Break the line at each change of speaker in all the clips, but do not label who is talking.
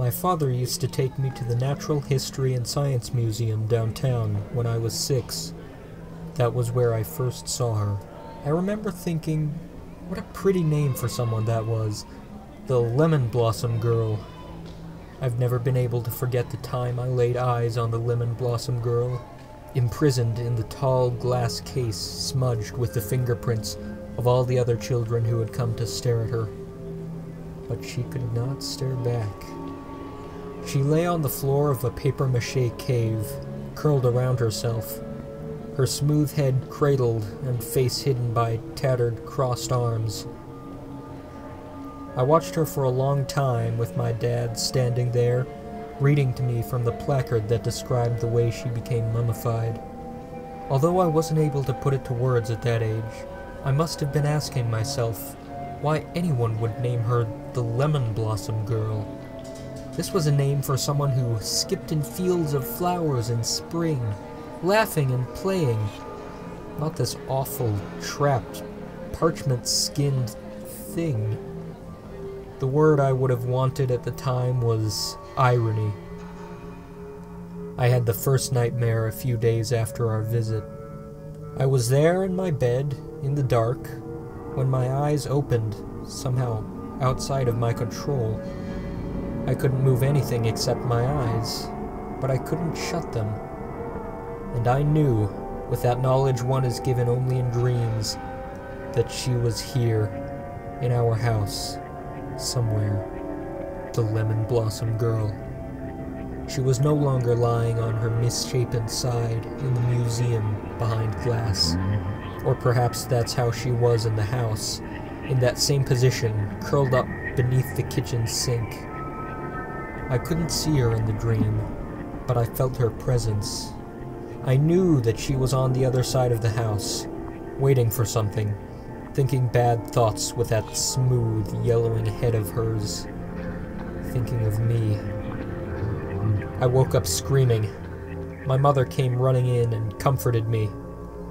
My father used to take me to the Natural History and Science Museum downtown when I was six. That was where I first saw her. I remember thinking, what a pretty name for someone that was. The Lemon Blossom Girl. I've never been able to forget the time I laid eyes on the Lemon Blossom Girl, imprisoned in the tall glass case smudged with the fingerprints of all the other children who had come to stare at her. But she could not stare back. She lay on the floor of a paper mache cave, curled around herself, her smooth head cradled and face hidden by tattered, crossed arms. I watched her for a long time with my dad standing there, reading to me from the placard that described the way she became mummified. Although I wasn't able to put it to words at that age, I must have been asking myself why anyone would name her the Lemon Blossom Girl. This was a name for someone who skipped in fields of flowers in spring, laughing and playing. Not this awful, trapped, parchment skinned thing. The word I would have wanted at the time was irony. I had the first nightmare a few days after our visit. I was there in my bed, in the dark, when my eyes opened, somehow outside of my control. I couldn't move anything except my eyes, but I couldn't shut them. And I knew, with that knowledge one is given only in dreams, that she was here, in our house, somewhere. The Lemon Blossom Girl. She was no longer lying on her misshapen side in the museum behind glass. Or perhaps that's how she was in the house, in that same position, curled up beneath the kitchen sink. I couldn't see her in the dream, but I felt her presence. I knew that she was on the other side of the house, waiting for something, thinking bad thoughts with that smooth, yellowing head of hers, thinking of me. I woke up screaming. My mother came running in and comforted me,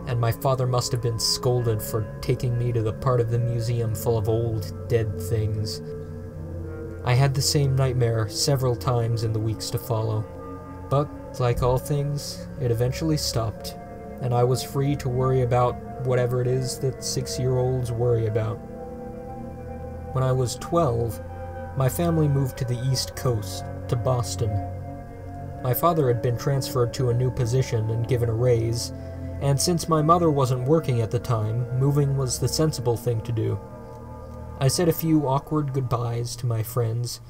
and my father must have been scolded for taking me to the part of the museum full of old, dead things. I had the same nightmare several times in the weeks to follow, but, like all things, it eventually stopped, and I was free to worry about whatever it is that six year olds worry about. When I was 12, my family moved to the East Coast, to Boston. My father had been transferred to a new position and given a raise, and since my mother wasn't working at the time, moving was the sensible thing to do. I said a few awkward goodbyes to my friends.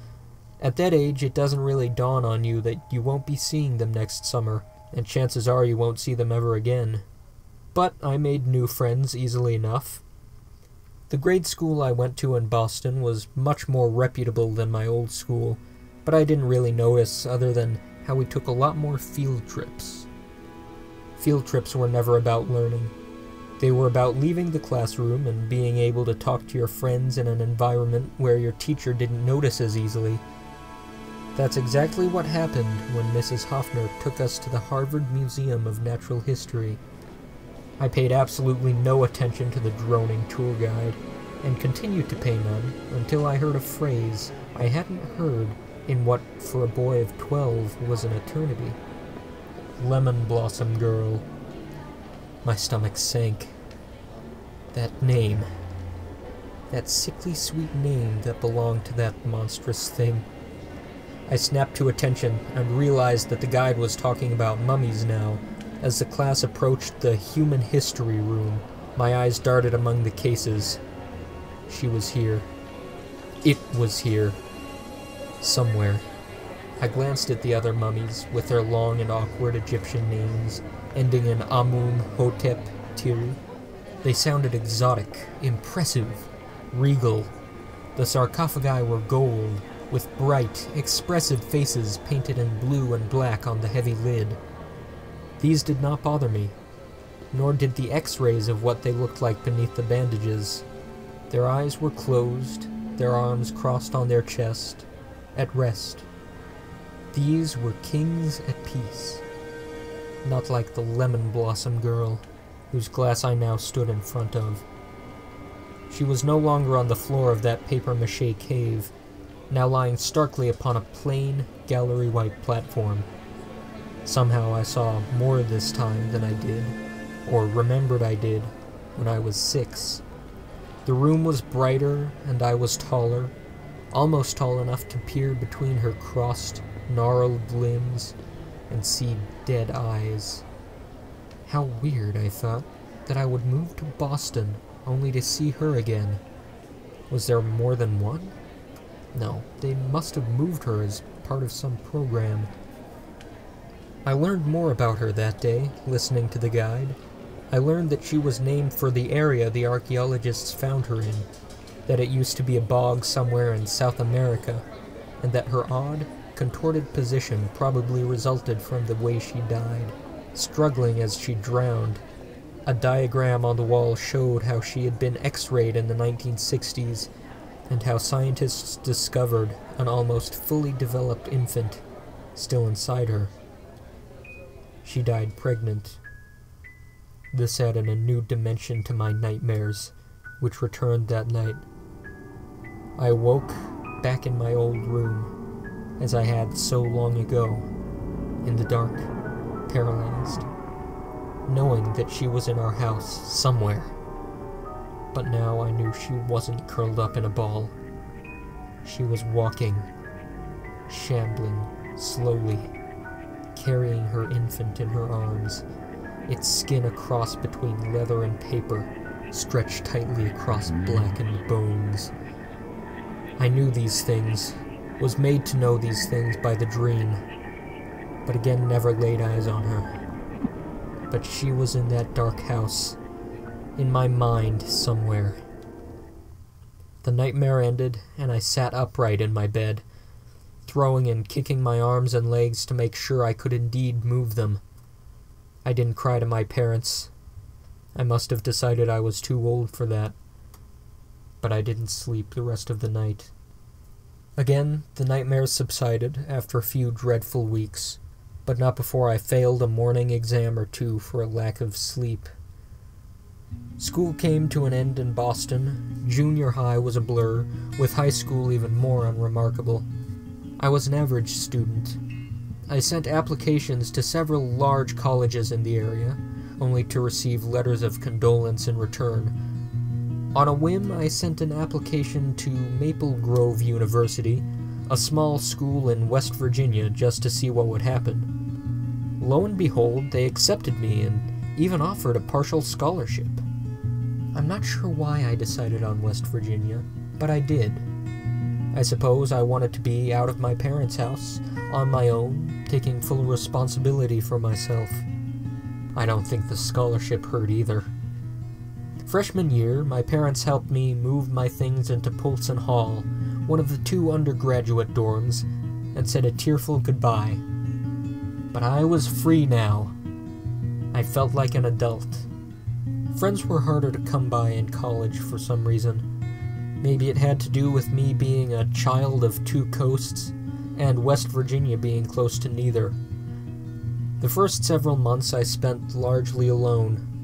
At that age, it doesn't really dawn on you that you won't be seeing them next summer, and chances are you won't see them ever again. But I made new friends easily enough. The grade school I went to in Boston was much more reputable than my old school, but I didn't really notice other than how we took a lot more field trips. Field trips were never about learning. They were about leaving the classroom and being able to talk to your friends in an environment where your teacher didn't notice as easily. That's exactly what happened when Mrs. Hoffner took us to the Harvard Museum of Natural History. I paid absolutely no attention to the droning tour guide, and continued to pay none until I heard a phrase I hadn't heard in what, for a boy of twelve, was an eternity. Lemon Blossom Girl. My stomach sank. That name. That sickly sweet name that belonged to that monstrous thing. I snapped to attention and realized that the guide was talking about mummies now. As the class approached the human history room, my eyes darted among the cases. She was here. It was here. Somewhere. I glanced at the other mummies with their long and awkward Egyptian names, ending in Amun, Hotep, Tiri. They sounded exotic, impressive, regal. The sarcophagi were gold, with bright, expressive faces painted in blue and black on the heavy lid. These did not bother me, nor did the x-rays of what they looked like beneath the bandages. Their eyes were closed, their arms crossed on their chest, at rest. These were kings at peace. Not like the lemon blossom girl, whose glass I now stood in front of. She was no longer on the floor of that paper mache cave, now lying starkly upon a plain, gallery white platform. Somehow I saw more this time than I did, or remembered I did, when I was six. The room was brighter, and I was taller, almost tall enough to peer between her crossed, gnarled limbs and see dead eyes. How weird, I thought, that I would move to Boston only to see her again. Was there more than one? No, they must have moved her as part of some program. I learned more about her that day, listening to the guide. I learned that she was named for the area the archaeologists found her in, that it used to be a bog somewhere in South America, and that her odd, contorted position probably resulted from the way she died, struggling as she drowned. A diagram on the wall showed how she had been x-rayed in the 1960s and how scientists discovered an almost fully developed infant still inside her. She died pregnant. This added a new dimension to my nightmares, which returned that night. I woke back in my old room, as I had so long ago, in the dark, paralyzed, knowing that she was in our house somewhere. But now I knew she wasn't curled up in a ball. She was walking, shambling slowly, carrying her infant in her arms, its skin a cross between leather and paper, stretched tightly across mm-hmm. blackened bones. I knew these things, was made to know these things by the dream, but again never laid eyes on her. But she was in that dark house, in my mind somewhere. The nightmare ended, and I sat upright in my bed, throwing and kicking my arms and legs to make sure I could indeed move them. I didn't cry to my parents. I must have decided I was too old for that. But I didn't sleep the rest of the night. Again, the nightmares subsided after a few dreadful weeks, but not before I failed a morning exam or two for a lack of sleep. School came to an end in Boston. Junior high was a blur, with high school even more unremarkable. I was an average student. I sent applications to several large colleges in the area, only to receive letters of condolence in return. On a whim, I sent an application to Maple Grove University, a small school in West Virginia, just to see what would happen. Lo and behold, they accepted me and even offered a partial scholarship. I'm not sure why I decided on West Virginia, but I did. I suppose I wanted to be out of my parents' house, on my own, taking full responsibility for myself. I don't think the scholarship hurt either. Freshman year, my parents helped me move my things into Polson Hall, one of the two undergraduate dorms, and said a tearful goodbye. But I was free now. I felt like an adult. Friends were harder to come by in college for some reason. Maybe it had to do with me being a child of two coasts, and West Virginia being close to neither. The first several months I spent largely alone.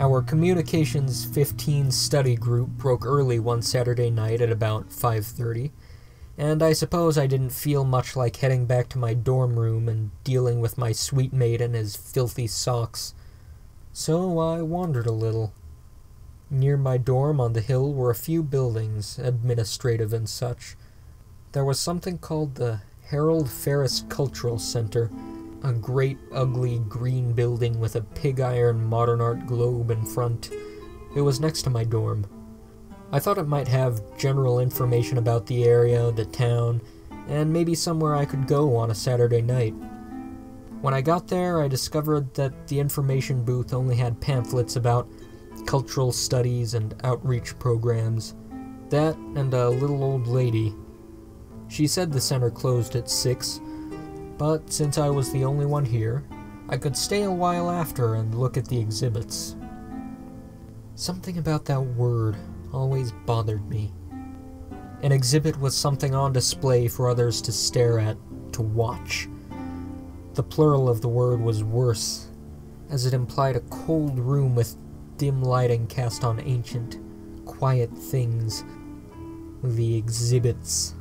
Our Communications 15 study group broke early one Saturday night at about 5:30, and I suppose I didn't feel much like heading back to my dorm room and dealing with my suite mate and his filthy socks. So I wandered a little. Near my dorm on the hill were a few buildings, administrative and such. There was something called the Harold Ferris Cultural Center, a great ugly green building with a pig iron modern art globe in front. It was next to my dorm. I thought it might have general information about the area, the town, and maybe somewhere I could go on a Saturday night. When I got there, I discovered that the information booth only had pamphlets about cultural studies and outreach programs. That and a little old lady. She said the center closed at 6, but since I was the only one here, I could stay a while after and look at the exhibits. Something about that word always bothered me. An exhibit was something on display for others to stare at, to watch. The plural of the word was worse, as it implied a cold room with dim lighting cast on ancient, quiet things. The exhibits.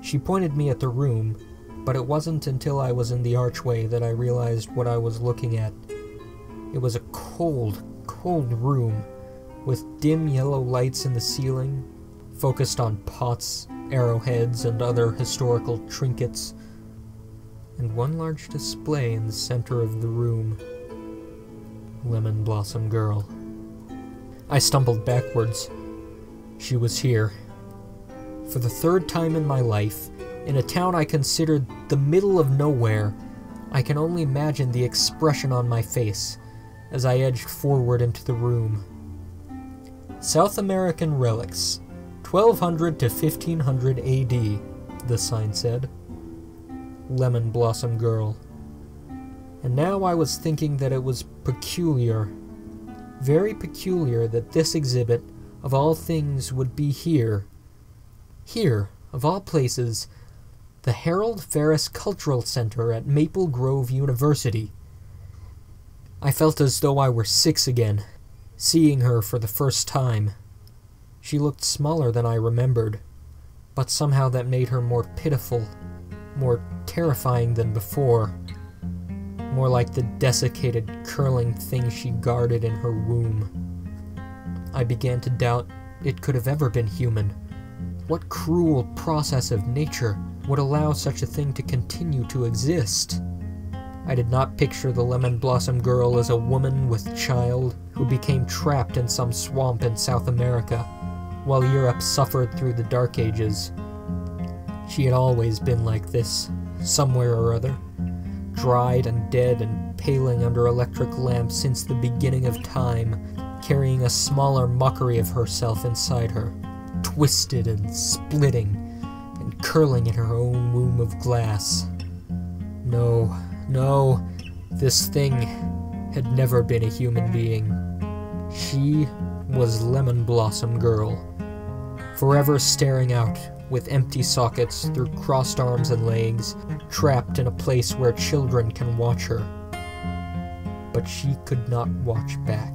She pointed me at the room, but it wasn't until I was in the archway that I realized what I was looking at. It was a cold, cold room with dim yellow lights in the ceiling, focused on pots, arrowheads, and other historical trinkets, and one large display in the center of the room. Lemon Blossom Girl. I stumbled backwards. She was here. For the third time in my life, in a town I considered the middle of nowhere, I can only imagine the expression on my face as I edged forward into the room. South American relics, 1200 to 1500 AD, the sign said. Lemon Blossom Girl. And now I was thinking that it was peculiar, very peculiar that this exhibit, of all things, would be here. Here, of all places, the Harold Ferris Cultural Center at Maple Grove University. I felt as though I were six again, seeing her for the first time. She looked smaller than I remembered, but somehow that made her more pitiful, more terrifying than before more like the desiccated, curling thing she guarded in her womb. I began to doubt it could have ever been human. What cruel process of nature would allow such a thing to continue to exist? I did not picture the lemon blossom girl as a woman with child who became trapped in some swamp in South America while Europe suffered through the Dark Ages. She had always been like this, somewhere or other dried and dead and paling under electric lamps since the beginning of time, carrying a smaller mockery of herself inside her, twisted and splitting curling in her own womb of glass. No, no, this thing had never been a human being. She was Lemon Blossom Girl, forever staring out with empty sockets through crossed arms and legs, trapped in a place where children can watch her. But she could not watch back.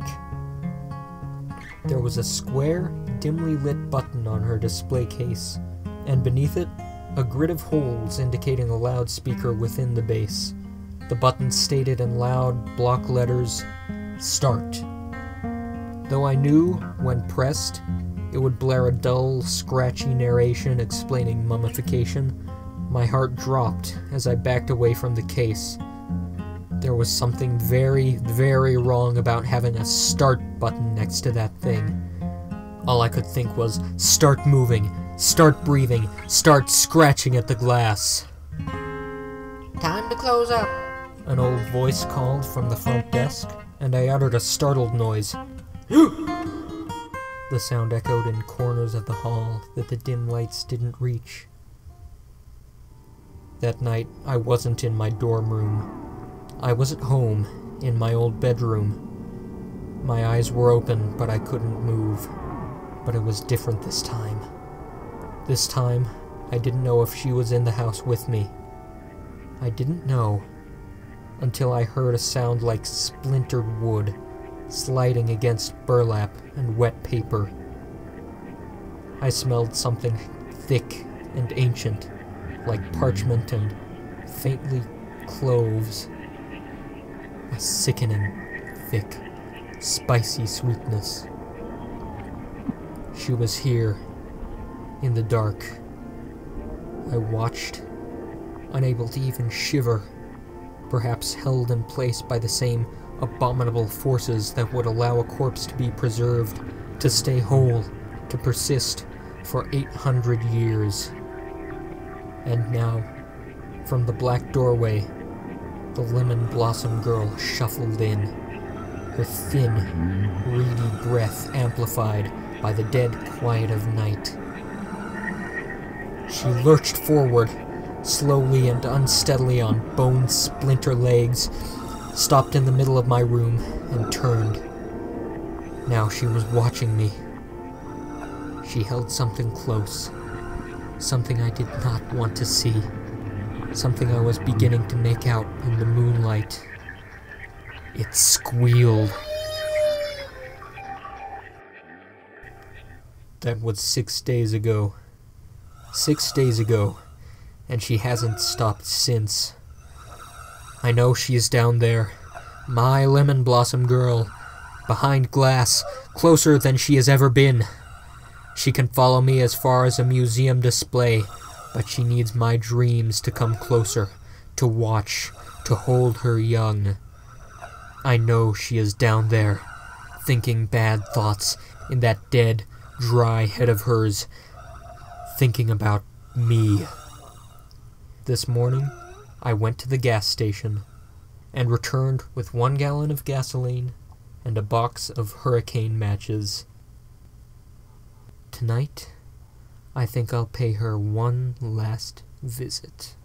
There was a square, dimly lit button on her display case, and beneath it, a grid of holes indicating a loudspeaker within the base. The button stated in loud block letters, Start. Though I knew, when pressed, it would blare a dull, scratchy narration explaining mummification. My heart dropped as I backed away from the case. There was something very, very wrong about having a start button next to that thing. All I could think was, start moving, start breathing, start scratching at the glass.
Time to close up,
an old voice called from the front desk, and I uttered a startled noise. The sound echoed in corners of the hall that the dim lights didn't reach. That night, I wasn't in my dorm room. I was at home, in my old bedroom. My eyes were open, but I couldn't move. But it was different this time. This time, I didn't know if she was in the house with me. I didn't know until I heard a sound like splintered wood sliding against burlap and wet paper. I smelled something thick and ancient, like parchment and faintly cloves. A sickening, thick, spicy sweetness. She was here, in the dark. I watched, unable to even shiver, perhaps held in place by the same abominable forces that would allow a corpse to be preserved, to stay whole, to persist for 800 years. And now, from the black doorway, the lemon blossom girl shuffled in, her thin, reedy breath amplified by the dead quiet of night. She lurched forward, slowly and unsteadily on bone splinter legs, stopped in the middle of my room, and turned. Now she was watching me. She held something close. Something I did not want to see. Something I was beginning to make out in the moonlight. It squealed. That was six days ago. Six days ago, and she hasn't stopped since. I know she is down there, my lemon blossom girl, behind glass, closer than she has ever been. She can follow me as far as a museum display, but she needs my dreams to come closer, to watch, to hold her young. I know she is down there, thinking bad thoughts in that dead, dry head of hers, thinking about me. This morning, I went to the gas station and returned with one gallon of gasoline and a box of hurricane matches. Tonight, I think I'll pay her one last visit.